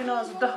cenaze dah.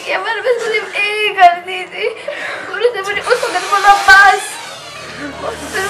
ساری چمے کیا میں نے صرف ایک کرتی تھی اور اسے مجھے اس وقت بولا بس اور پھر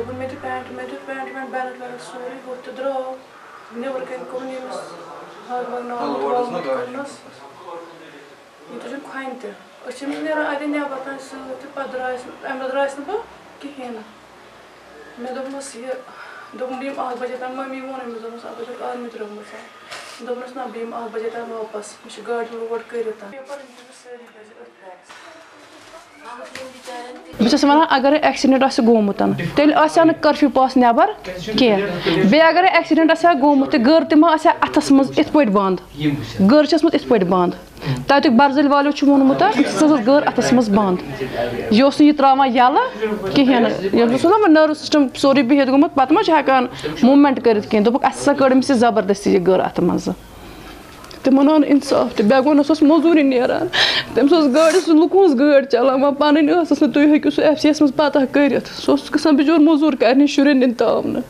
دوٚپُن مےٚ دِ پینٹ مےٚ دیُت پینٹ وینٹ بیلٹ ویلٹ سورُے ہُتھ تہِ درٛاو نیٚبرٕ کَنۍ کوٚرُن ییٚمِس واگ ناگ ترٛوومُت کوٚرنَس ییٚتہِ چھُنہٕ کھۄنہِ تہِ أسۍ چھِ أمِس نیران اَتہِ نٮ۪بر تانۍ سۭتۍ تہٕ پَتہٕ درٛایَس اَمہِ دۄہ درٛایَس نہٕ بہٕ کِہیٖنۍ نہٕ مےٚ دوٚپمَس یہِ دوٚپُن بہٕ یِمہٕ اَکھ بَجے تام مٔمی ووٚن أمِس دوٚپمَس اَتھ چھُکھ آرمی ترٛٲومٕژ دوٚپنَس نہ بہٕ یِمہٕ اَکھ بَجے تام واپَس مےٚ چھِ گاڑِ لوڈ کٔرِتھ پیپَر سٲری بہٕ چھَس وَنان اَگرے ایٚکسِڈٮ۪نٛٹ آسہِ گوٚمُت، تیٚلہِ آسہِ ہا نہٕ کٔرفیوٗ پاس نٮ۪بر کینٛہہ۔ بیٚیہِ اَگرے ایٚکسِڈٮ۪نٛٹ آسہِ ہا گوٚمُت، تہٕ گٔر تہِ ما آسہِ ہا اَتھَس منٛز یِتھ پٲٹھۍ بنٛد۔ گٔر چھِ ٲسمٕژ یِتھ پٲٹھۍ بنٛد۔ تَتیُک بَرزٔلۍ والیو چھُ ووٚنمُت سۄ ٲس گٔر اَتھَس منٛز بنٛد۔ یہِ اوس نہٕ یہِ ترٛاوان یَلہٕ کِہیٖنۍ نہٕ۔ ییٚلہِ اوس نا نٔرٕو سِسٹَم، سورُے بِہِتھ گوٚمُت، پَتہٕ ما چھِ ہٮ۪کان موٗمٮ۪نٛٹ کٔرِتھ کینٛہہ۔ دوٚپُکھ اَسہِ ہسا کٔڑ أمِس یہِ زبردٔستی یہِ گٔر اَتھٕ منٛزٕ۔ تِمن آو نہٕ اِنصاف تہِ بیٚیہِ گوٚو نہ سُہ اوس موٚزوٗرٕے نیران۔ تٔمِس ٲس گٲڑۍ ٲس لُکن ہٕنٛز گٲڑۍ چلاوان پَنٕنۍ ٲسٕس نہٕ تُہۍ ہیٚکِو سُہ ایف سی یَس منٛز پَتہ کٔرِتھ۔ سُہ اوس گژھان بِچور موٚزوٗر کَرنہِ شُرٮ۪ن اِنتاونہٕ